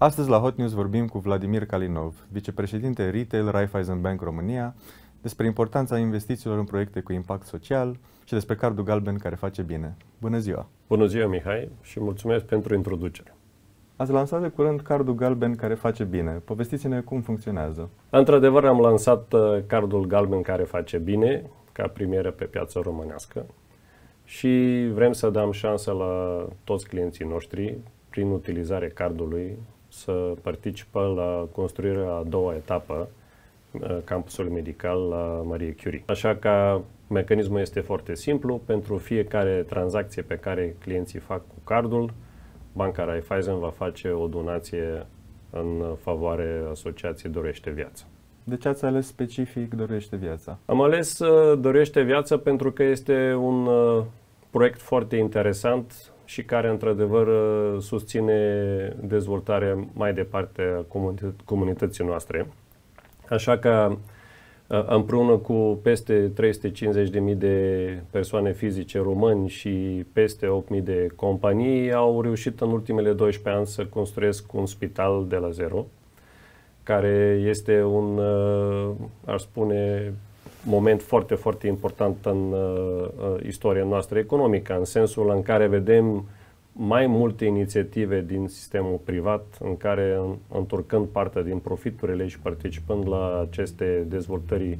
Astăzi la Hot News vorbim cu Vladimir Kalinov, vicepreședinte Retail Raiffeisen Bank România, despre importanța investițiilor în proiecte cu impact social și despre cardul galben care face bine. Bună ziua! Bună ziua, Mihai, și mulțumesc pentru introducere. Ați lansat de curând cardul galben care face bine. Povestiți-ne cum funcționează. Într-adevăr, am lansat uh, cardul galben care face bine, ca premieră pe piața românească și vrem să dăm șansă la toți clienții noștri, prin utilizarea cardului, să participă la construirea a doua etapă uh, campusului medical la Marie Curie. Așa că mecanismul este foarte simplu. Pentru fiecare tranzacție pe care clienții fac cu cardul, Banca Raiffeisen va face o donație în favoare Asociației Dorește Viața. De ce ați ales specific Dorește Viața? Am ales uh, Dorește Viața pentru că este un uh, proiect foarte interesant și care, într-adevăr, uh, susține dezvoltarea mai departe a comunității noastre. Așa că împreună cu peste 350.000 de persoane fizice români și peste 8.000 de companii, au reușit în ultimele 12 ani să construiesc un spital de la zero, care este un, aș spune, moment foarte, foarte important în istoria noastră economică, în sensul în care vedem mai multe inițiative din sistemul privat în care, întorcând partea din profiturile și participând la aceste dezvoltări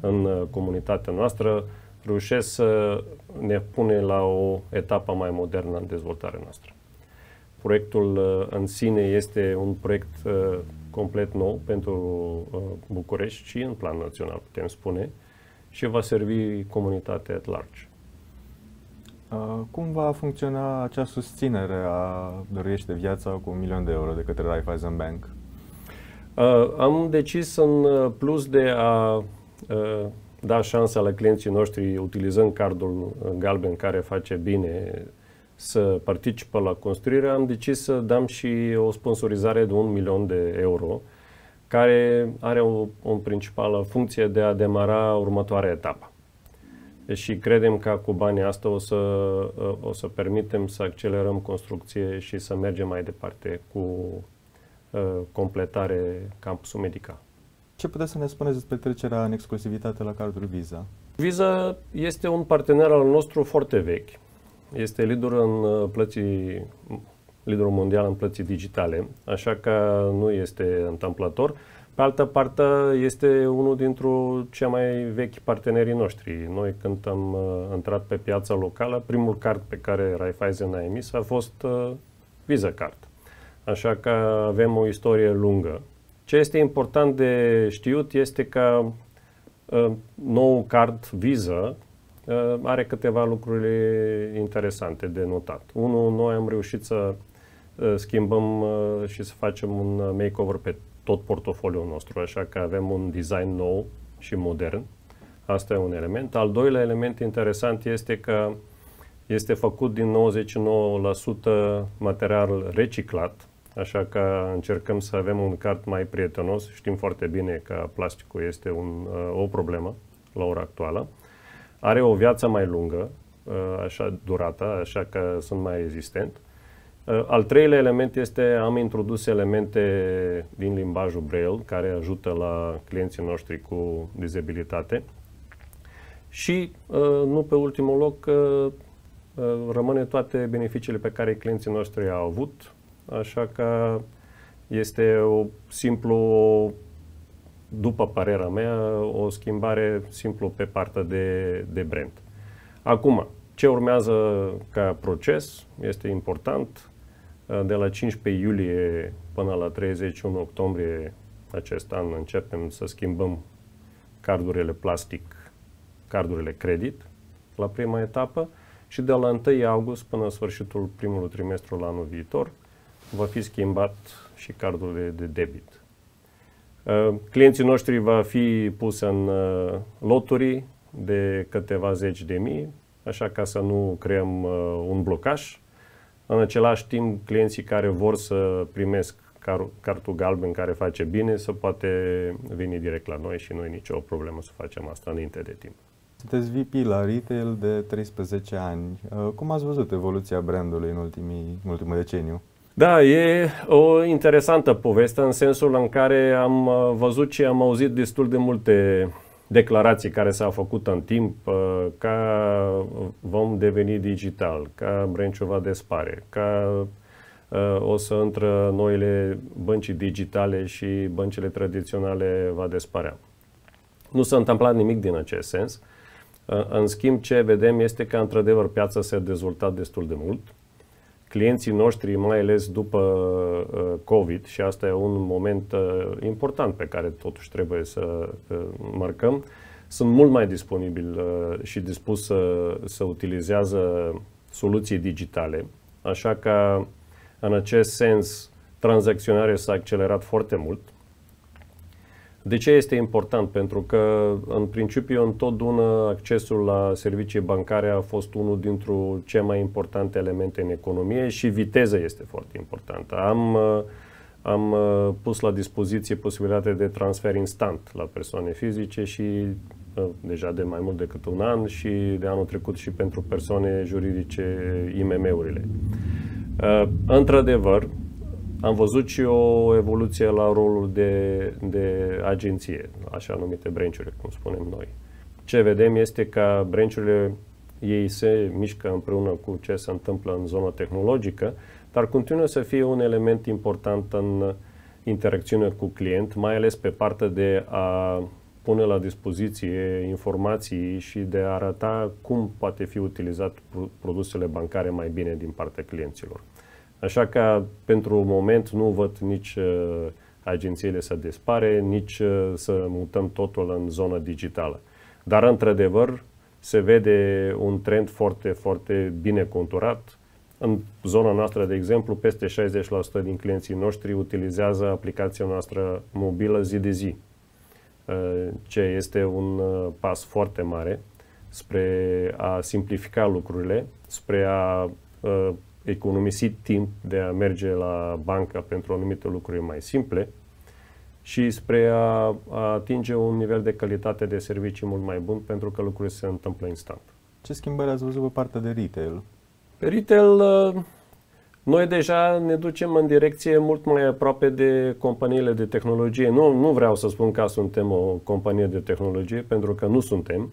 în uh, comunitatea noastră, reușesc să ne pune la o etapă mai modernă în dezvoltarea noastră. Proiectul uh, în sine este un proiect uh, complet nou pentru București și în plan național, putem spune, și va servi comunitatea at large. Uh, cum va funcționa acea susținere a Dorește Viața cu un milion de euro de către Raiffeisen Bank? Uh, am decis în uh, plus de a uh, da șansa la clienții noștri utilizând cardul galben care face bine să participă la construire, am decis să dăm și o sponsorizare de un milion de euro care are o, o principală funcție de a demara următoarea etapă și credem că cu banii asta o să, o să permitem să accelerăm construcție și să mergem mai departe cu uh, completare campusul medical. Ce puteți să ne spuneți despre trecerea în exclusivitate la cardul Visa? Visa este un partener al nostru foarte vechi. Este lider în uh, plății, liderul mondial în plății digitale, așa că nu este întâmplător. Pe altă parte, este unul dintre cei mai vechi partenerii noștri. Noi, când am uh, intrat pe piața locală, primul card pe care Raiffeisen a emis a fost uh, Visa Card. Așa că avem o istorie lungă. Ce este important de știut este că uh, nou card Visa uh, are câteva lucruri interesante de notat. Unul, noi am reușit să uh, schimbăm uh, și să facem un makeover pe tot portofoliul nostru, așa că avem un design nou și modern. Asta e un element. Al doilea element interesant este că este făcut din 99% material reciclat, așa că încercăm să avem un cart mai prietenos. Știm foarte bine că plasticul este un, o problemă la ora actuală. Are o viață mai lungă, așa durată, așa că sunt mai rezistent. Uh, al treilea element este, am introdus elemente din limbajul Braille care ajută la clienții noștri cu dizabilitate. Și, uh, nu pe ultimul loc, uh, rămâne toate beneficiile pe care clienții noștri au avut, așa că este o simplu, după părerea mea, o schimbare simplu pe partea de, de brand. Acum, ce urmează ca proces este important. De la 15 iulie până la 31 octombrie acest an începem să schimbăm cardurile plastic, cardurile credit la prima etapă și de la 1 august până sfârșitul primului trimestru la anul viitor va fi schimbat și cardurile de debit. Uh, clienții noștri va fi pus în uh, loturi de câteva zeci de mii, așa ca să nu creăm uh, un blocaj în același timp, clienții care vor să primesc car- cartul galben care face bine, să poate veni direct la noi și nu e nicio problemă să facem asta înainte de timp. Sunteți VP la retail de 13 ani. Uh, cum ați văzut evoluția brandului în, ultimii, în ultimul deceniu? Da, e o interesantă poveste în sensul în care am uh, văzut și am auzit destul de multe declarații care s-au făcut în timp uh, ca vom deveni digital, ca Brenciu va despare, ca uh, o să intră noile bănci digitale și băncile tradiționale va dispărea. Nu s-a întâmplat nimic din acest sens. În schimb, ce vedem este că, într-adevăr, piața s-a dezvoltat destul de mult clienții noștri, mai ales după uh, COVID, și asta e un moment uh, important pe care totuși trebuie să uh, marcăm, sunt mult mai disponibili și dispus să, să utilizează soluții digitale. Așa că, în acest sens, tranzacționarea s-a accelerat foarte mult de ce este important? Pentru că, în principiu, întotdeauna accesul la servicii bancare a fost unul dintre cele mai importante elemente în economie și viteza este foarte importantă. Am, am pus la dispoziție posibilitatea de transfer instant la persoane fizice și deja de mai mult decât un an și de anul trecut și pentru persoane juridice IMM-urile. Într-adevăr, am văzut și o evoluție la rolul de, de agenție, așa numite branch cum spunem noi. Ce vedem este că branch ei se mișcă împreună cu ce se întâmplă în zona tehnologică, dar continuă să fie un element important în interacțiune cu client, mai ales pe partea de a pune la dispoziție informații și de a arăta cum poate fi utilizat produsele bancare mai bine din partea clienților. Așa că pentru moment nu văd nici uh, agențiile să dispare, nici uh, să mutăm totul în zona digitală. Dar într-adevăr se vede un trend foarte, foarte bine conturat. În zona noastră, de exemplu, peste 60% din clienții noștri utilizează aplicația noastră mobilă zi de zi, uh, ce este un pas foarte mare spre a simplifica lucrurile, spre a economisit timp de a merge la bancă pentru anumite lucruri mai simple și spre a, a atinge un nivel de calitate de servicii mult mai bun pentru că lucrurile se întâmplă instant. Ce schimbări ați văzut pe partea de retail? Pe retail, uh, noi deja ne ducem în direcție mult mai aproape de companiile de tehnologie. Nu, nu vreau să spun că suntem o companie de tehnologie, pentru că nu suntem.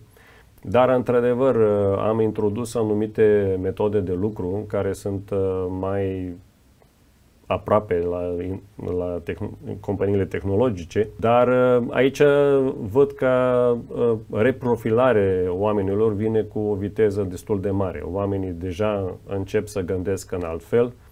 Dar, într-adevăr, uh, am introdus anumite metode de lucru care sunt uh, mai aproape la, la tehn- companiile tehnologice, dar uh, aici văd că reprofilare oamenilor vine cu o viteză destul de mare. Oamenii deja încep să gândesc în alt fel, Uh,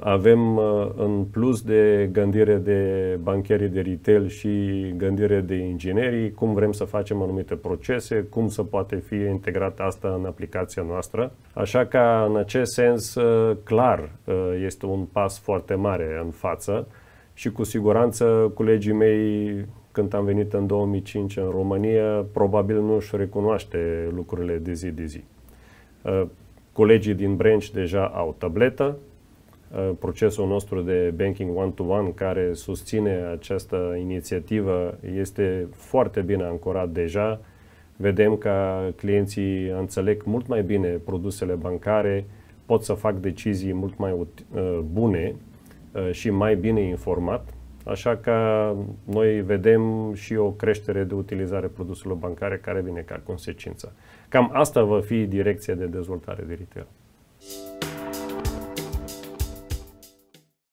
avem uh, în plus de gândire de bancherii de retail și gândire de inginerii, cum vrem să facem anumite procese, cum să poate fi integrat asta în aplicația noastră. Așa că în acest sens, uh, clar, este un pas foarte mare în față și cu siguranță colegii mei când am venit în 2005 în România, probabil nu își recunoaște lucrurile de zi de zi. Colegii din branch deja au tabletă, Uh, procesul nostru de Banking One-to-One care susține această inițiativă este foarte bine ancorat deja. Vedem că clienții înțeleg mult mai bine produsele bancare, pot să fac decizii mult mai uh, bune uh, și mai bine informat. Așa că noi vedem și o creștere de utilizare produselor bancare care vine ca consecință. Cam asta va fi direcția de dezvoltare de retail.